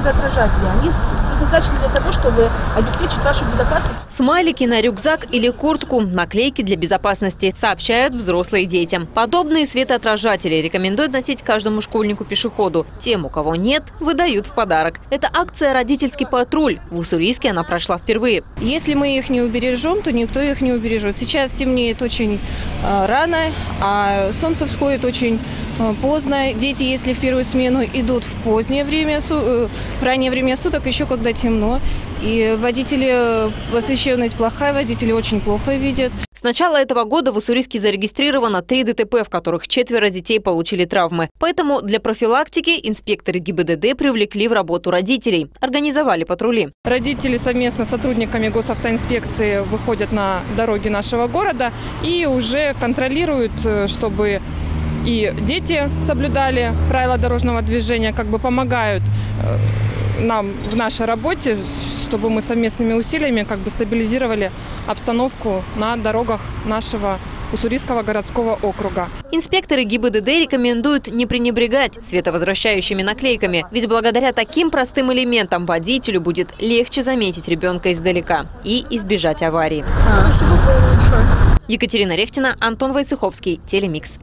светоотражатели. Они предназначены для того, чтобы обеспечить вашу безопасность. Смайлики на рюкзак или куртку, наклейки для безопасности, сообщают взрослые детям. Подобные светоотражатели рекомендуют носить каждому школьнику-пешеходу. Тем, у кого нет, выдают в подарок. Это акция «Родительский патруль». В Уссурийске она прошла впервые. Если мы их не убережем, то никто их не убережет. Сейчас темнеет очень э, рано, а солнце всходит очень поздно. Дети, если в первую смену идут в позднее время, э, в раннее время суток, еще когда темно. И водители, э, освещенность плохая, водители очень плохо видят. С начала этого года в Уссурийске зарегистрировано три ДТП, в которых четверо детей получили травмы. Поэтому для профилактики инспекторы ГИБДД привлекли в работу родителей. Организовали патрули. Родители совместно с сотрудниками госавтоинспекции выходят на дороги нашего города и уже контролируют, э, чтобы и дети соблюдали правила дорожного движения, как бы помогают э, нам в нашей работе, чтобы мы совместными усилиями как бы стабилизировали обстановку на дорогах нашего Уссурийского городского округа. Инспекторы ГИБДД рекомендуют не пренебрегать световозвращающими наклейками, ведь благодаря таким простым элементам водителю будет легче заметить ребенка издалека и избежать аварии. Спасибо большое. Екатерина Рехтина, Антон Войцеховский, Телемикс.